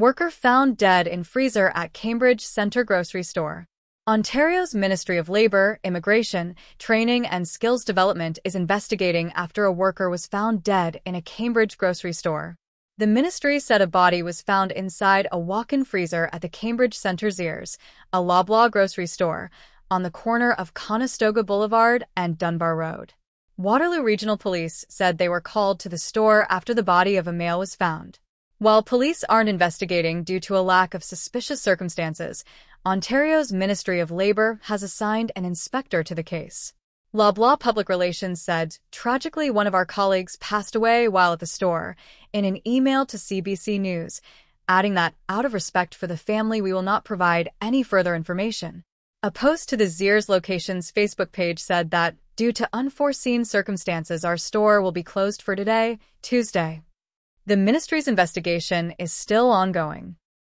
Worker found dead in freezer at Cambridge Centre grocery store. Ontario's Ministry of Labour, Immigration, Training and Skills Development is investigating after a worker was found dead in a Cambridge grocery store. The ministry said a body was found inside a walk-in freezer at the Cambridge Centre Zehrs, a Loblaw grocery store, on the corner of Conestoga Boulevard and Dunbar Road. Waterloo Regional Police said they were called to the store after the body of a male was found. While police aren't investigating due to a lack of suspicious circumstances, Ontario's Ministry of Labour has assigned an inspector to the case. Loblaw Public Relations said, tragically, one of our colleagues passed away while at the store, in an email to CBC News, adding that, out of respect for the family, we will not provide any further information. A post to the Zehrs location's Facebook page said that, due to unforeseen circumstances, our store will be closed for today, Tuesday. The ministry's investigation is still ongoing.